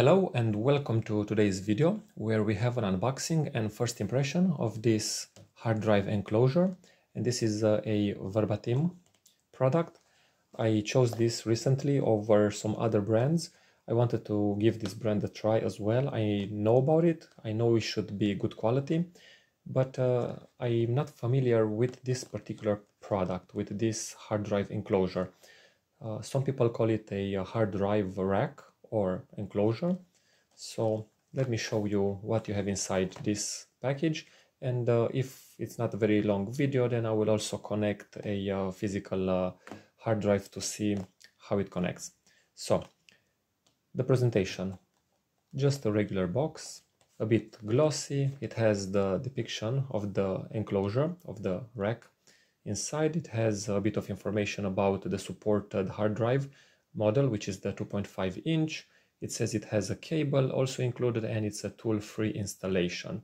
Hello and welcome to today's video where we have an unboxing and first impression of this hard drive enclosure and this is uh, a Verbatim product. I chose this recently over some other brands. I wanted to give this brand a try as well. I know about it, I know it should be good quality, but uh, I'm not familiar with this particular product, with this hard drive enclosure. Uh, some people call it a hard drive rack or enclosure. So let me show you what you have inside this package. And uh, if it's not a very long video, then I will also connect a uh, physical uh, hard drive to see how it connects. So the presentation, just a regular box, a bit glossy. It has the depiction of the enclosure of the rack. Inside it has a bit of information about the supported hard drive model, which is the 2.5 inch. It says it has a cable also included and it's a tool-free installation.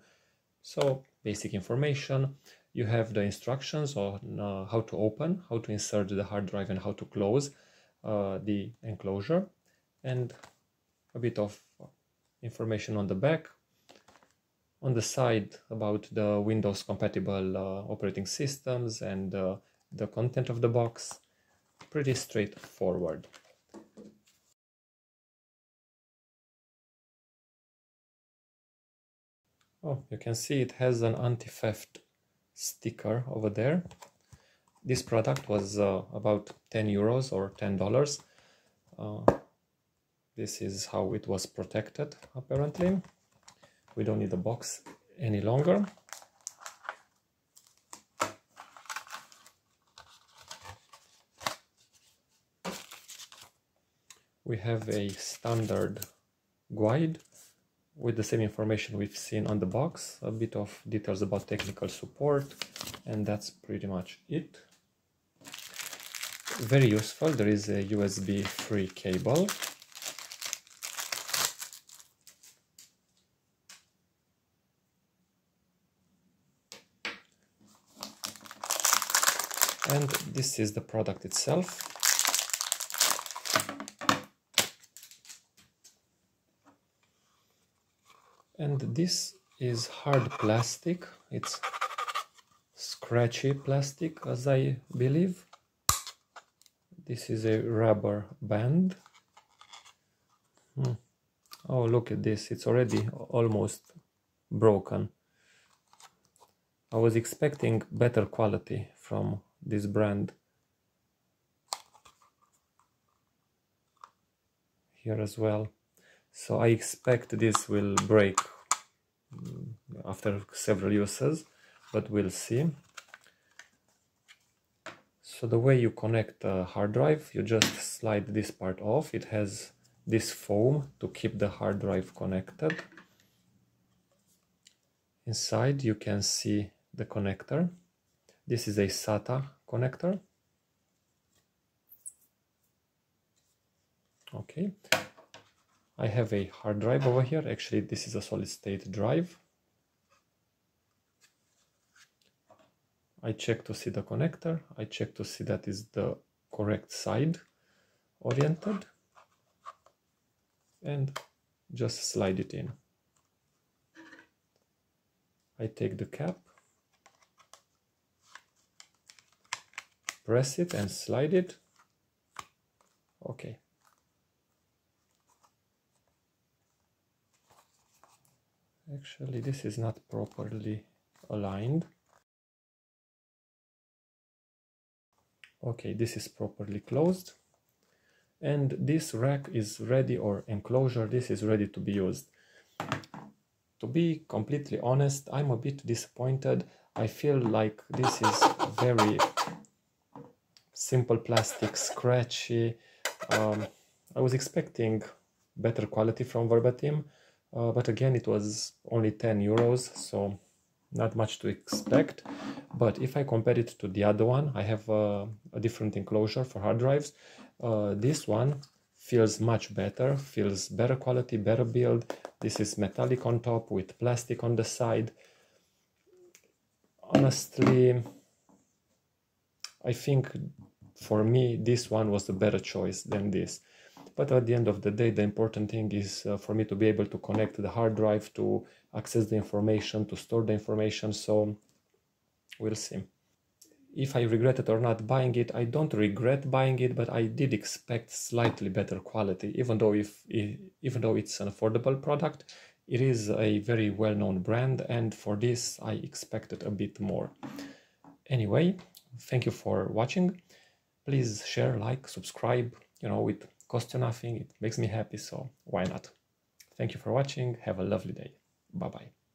So basic information. You have the instructions on uh, how to open, how to insert the hard drive and how to close uh, the enclosure and a bit of information on the back. On the side about the Windows compatible uh, operating systems and uh, the content of the box. Pretty straightforward. Oh, you can see it has an anti-theft sticker over there. This product was uh, about 10 euros or 10 dollars. Uh, this is how it was protected apparently. We don't need the box any longer. We have a standard guide with the same information we've seen on the box, a bit of details about technical support, and that's pretty much it. Very useful, there is a USB 3 cable. And this is the product itself. And this is hard plastic. It's scratchy plastic as I believe. This is a rubber band. Hmm. oh look at this. It's already almost broken. I was expecting better quality from this brand. Here as well so I expect this will break mm, after several uses, but we'll see. So the way you connect a hard drive, you just slide this part off. It has this foam to keep the hard drive connected. Inside you can see the connector. This is a SATA connector. Okay, I have a hard drive over here. Actually, this is a solid state drive. I check to see the connector. I check to see that is the correct side oriented. And just slide it in. I take the cap, press it and slide it. Okay. Actually this is not properly aligned. Okay this is properly closed. And this rack is ready or enclosure this is ready to be used. To be completely honest i'm a bit disappointed. I feel like this is very simple plastic scratchy. Um, i was expecting better quality from verbatim uh, but again it was only 10 euros so not much to expect. But if I compare it to the other one I have a, a different enclosure for hard drives. Uh, this one feels much better feels better quality better build. This is metallic on top with plastic on the side. Honestly I think for me this one was the better choice than this but at the end of the day the important thing is uh, for me to be able to connect the hard drive to access the information to store the information so we'll see if I regret it or not buying it, I don't regret buying it, but I did expect slightly better quality, even though if even though it's an affordable product, it is a very well-known brand, and for this I expected a bit more. Anyway, thank you for watching. Please share, like, subscribe. You know, it costs you nothing. It makes me happy, so why not? Thank you for watching. Have a lovely day. Bye bye.